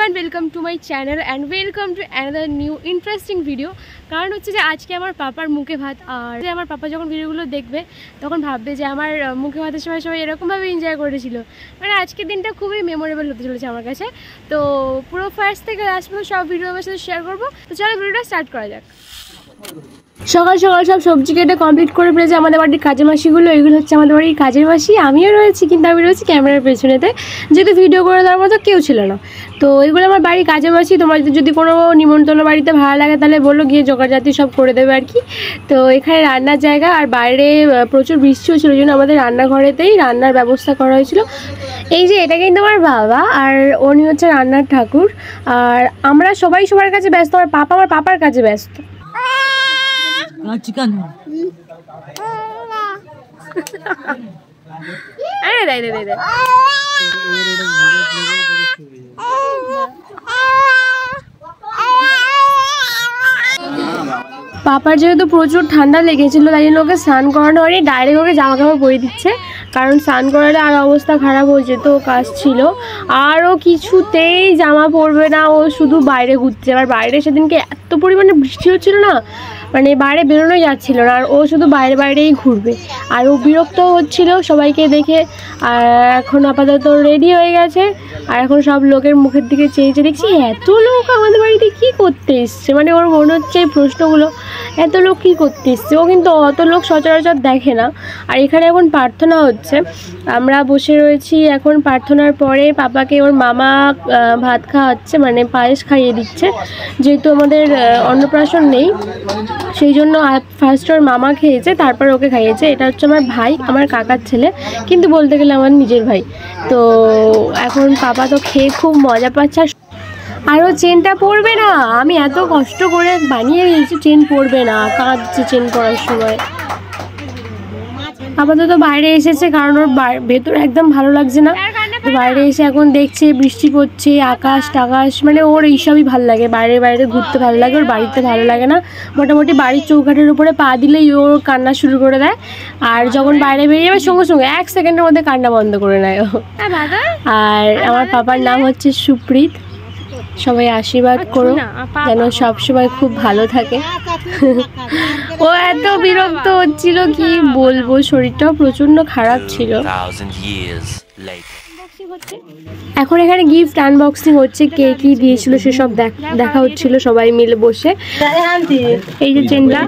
Everyone welcome to my channel and welcome to another new interesting video কারণ হচ্ছে যে আজকে আমার পাপার মুখে ভাত, আর আমার পাপা যখন ভিডিওগুলো দেখবে, তখন ভাববে যে আমার মুখে ভাতের সময় সবাই এরকমভাবে এনজয় করেছিল। মানে আজকের দিনটা খুবই মেমোরেবল হতে চলেছে আমার কাছে। তো পুরো ফার্স্ট থেকে লাস্ট পর্যন্ত সব ভিডিও আমার সাথে শেয়ার করব। তো চলো ভিডিওটা স্টার্ট করা যাক। সকাল সকাল সব সবজি কেটে কমপ্লিট করে ফেলেছে আমাদের বাড়ির কাজের মাসিগুলো। এগুলো হচ্ছে আমাদের বাড়ির কাজের মাসি, আমিও রয়েছি, কিন্তু আমি রয়েছি ক্যামেরার পেছনেতে। যেহেতু ভিডিও করে দেওয়ার মতো কেউ ছিল না। তো এগুলো আমার বাড়ির কাজের মাসি, তোমাদের যদি কোনো নিমন্ত্রণ বাড়িতে ভালো লাগে তাহলে বলো, গিয়ে জোগাড় জাতি সব করে দেবে আর কি। তো এখানে রান্নার জায়গা, আর বাইরে প্রচুর বৃষ্টিও ছিল ওই জন্য আমাদের রান্নাঘরেতেই রান্নার ব্যবস্থা করা হয়েছিল। এই যে, এটা কিন্তু আমার বাবা, আর উনি হচ্ছে রান্নার ঠাকুর। আর আমরা সবাই সবার কাছে ব্যস্ত, আমার পাপা আমার পাপার কাছে ব্যস্ত। আরে পাপার যেহেতু প্রচুর ঠান্ডা লেগেছিল তাই জন্য ওকে স্নান করানো হয়নি। ডাইরেক্ট ওকে জামা কাপড় পরিয়ে দিচ্ছে। কারণ স্নান করালে আর অবস্থা খারাপ হয়ে যেত ও কাজ ছিল। আর ও কিছুতেই জামা পরবে না ও শুধু বাইরে ঘুরছে এবার বাইরে সেদিনকে এত পরিমাণে বৃষ্টি হচ্ছিল না মানে বাইরে বেরোনোই যাচ্ছিল না, আর ও শুধু বাইরে বাইরেই ঘুরবে। আর ও বিরক্ত হচ্ছিল সবাইকে দেখে, আর এখন আপাতত রেডি হয়ে গেছে। আর এখন সব লোকের মুখের দিকে চেয়ে চেয়ে দেখছি এত লোক আমাদের বাড়িতে কি করতে এসছে? মানে ওর মনে হচ্ছে এই প্রশ্নগুলো, এত লোক কী করতে এসছে? ও কিন্তু অত লোক সচরাচর দেখে না। আর এখানে এখন প্রার্থনা হচ্ছে। আমরা বসে রয়েছি এখন প্রার্থনার পরে পাপাকে ওর মামা ভাত খাওয়াচ্ছে মানে পায়েস খাইয়ে দিচ্ছে। যেহেতু আমাদের অন্নপ্রাশন নেই। সেই জন্য ফার্স্ট ওর মামা খেয়েছে, তারপর ওকে খাইয়েছে। এটা হচ্ছে আমার ভাই, আমার কাকার ছেলে। কিন্তু বলতে গেলে আমার নিজের ভাই। তো এখন পাপা তো খেয়ে খুব মজা পাচ্ছে। আর আরও চেনটা পড়বে না। আমি এত কষ্ট করে বানিয়ে দিয়েছি চেন পড়বে না। কাঁদছে চেন পড়ার সময়। আপাতত বাইরে এসেছে, কারণ ওর ভেতর একদম ভালো লাগছে না। বাইরে এসে এখন দেখছে বৃষ্টি পড়ছে আকাশ টাকাশ মানে ওর এইসবই ভালো লাগে। বাইরে বাইরে ঘুরতে ভালো লাগে ওর বাড়িতে ভালো লাগে না। মোটামুটি বাড়ির চৌকাঠের উপরে পা দিলেই ওর কান্না শুরু করে দেয়। আর যখন বাইরে বেরিয়ে যাবে সঙ্গে সঙ্গে এক সেকেন্ডের মধ্যে কান্না বন্ধ করে নেয় ও। আর আমার পাপার নাম হচ্ছে সুপ্রীত। সবাই আশীর্বাদ করো যেন সবসময় খুব ভালো থাকে। ও এত বিরক্ত হচ্ছিল কি বলব? শরীরটাও প্রচণ্ড খারাপ ছিল. এখন এখানে গিফট আনবক্সিং হচ্ছে কে কি দিয়েছিল সেসব দেখ- দেখা হচ্ছিল সবাই মিলে বসে। এই যে চেনটা।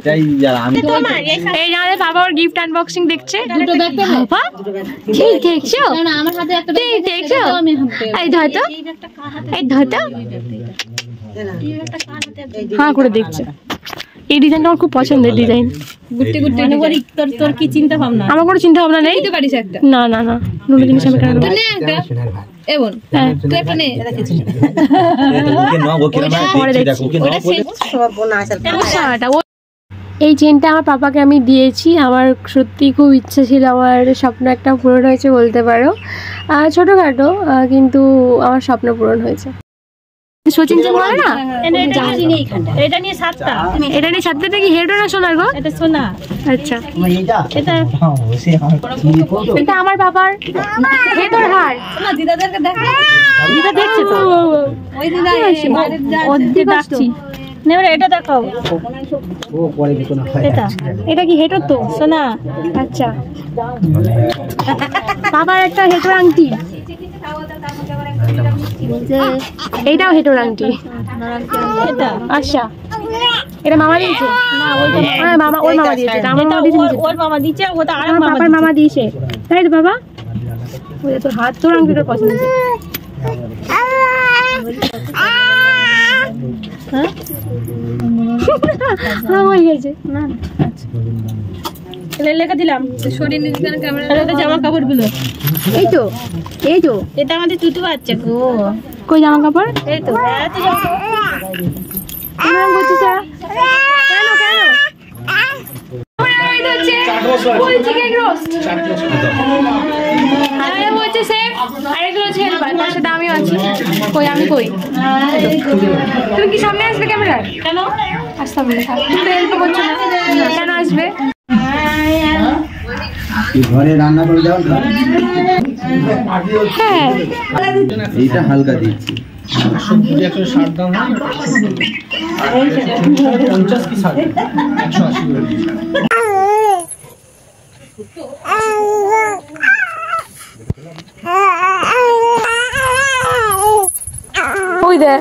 এই যে আমাদের বাবা ওর গিফট আনবক্সিং দেখছে। দেখছ? দেখছ? এই ধর এই ধর হ্যাঁ করে দেখছে। এই ডিজাইনটা আমার খুব পছন্দের ডিজাইন গুটি গুটি নেব তোর তোর কি চিন্তা ভাবনা? আমার কোনো চিন্তা ভাবনা নেই। পারিস একটা। না না না নুনো জিনিস আমি কেন নে একটা। এমন তুই একটা নে। এই চেনটা আমার পাপাকে আমি দিয়েছি। আমার সত্যি খুব ইচ্ছা ছিল আমার স্বপ্ন একটা পূরণ হয়েছে বলতে পারো। আহ, ছোটখাটো কিন্তু আমার স্বপ্ন পূরণ হয়েছে। সচিন যে বলে না? এটা নিয়ে সাতটা। এটা নিয়ে সাতটা? কি হেড না সোনার গো? এটা সোনা। আচ্ছা। এটা এটা আমার বাবার হে হার। সোনা দিদাদেরকে দেখ। দিদা দেখছে তো? ওই দিদা নে এবার এটা দেখাও। এটা। এটা কি হেটোর তো? সোনা। আচ্ছা। বাবার একটা হেটোর আংটি। এইটাও হেটোর আংটি আচ্ছা। এটা মামা দিয়েছে। না ওইটা মামা ওর মামা দিয়েছে আমার মামা দিয়েছে ওর- মামা দিচ্ছে ওটা আর মামা পাপার মামা দিয়েছে। তাই তো বাবা? ওই তোর হাত তোর আংটিটা পছন্দ। হয়েছে। হ্যাঁ হয়ে গেছে। না দিচ্ছে লেখা দিলাম। জামা কাপড়গুলো এই তো এই তো। এটা আমাদের টুটু বাচ্চা গো। কই জামা কাপড়? এই তো হ্যাঁ আমিও আছি। কই আমি কই? তুমি কি সামনে আসবে ক্যামেরার? কেন? আসতে না হেল্প করছ না। কেন আসবে? ঘরে রান্না করে যাও হ্যাঁ। এইটা হালকা দিচ্ছি। ওই দেখ।